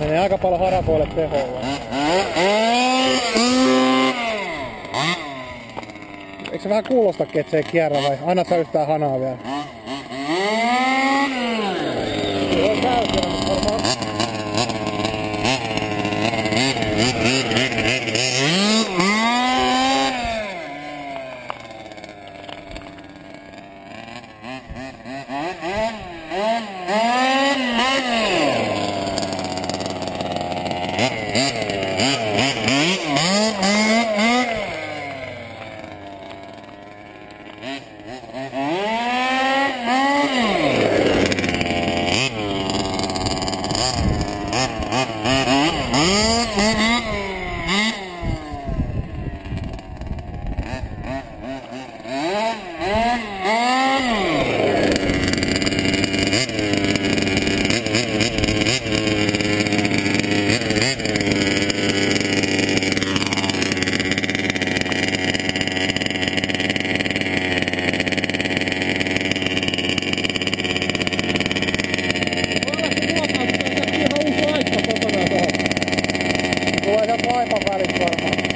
Menee aika paljon harapoille teholla. Eikö se vähän kuulosta että se ei kierrä vai anna sä yhtään hanaa vielä? Yeah. Mm-hmm. 说